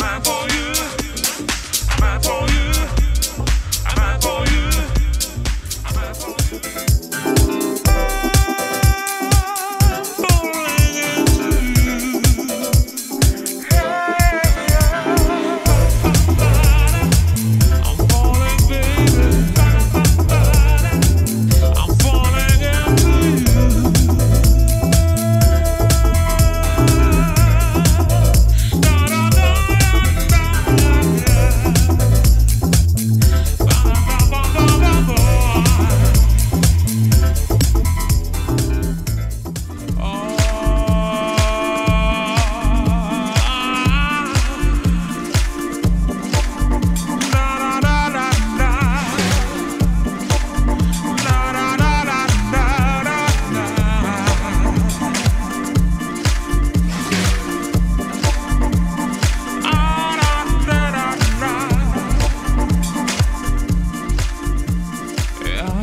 I'm out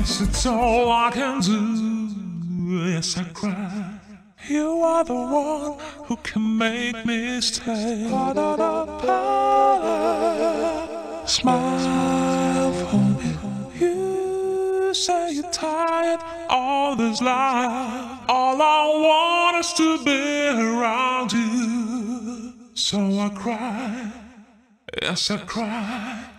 It's all I can do. Yes, I cry. You are the one who can make me stay. Smile for me. You say you're tired all this life. All I want is to be around you. So I cry. Yes, I cry.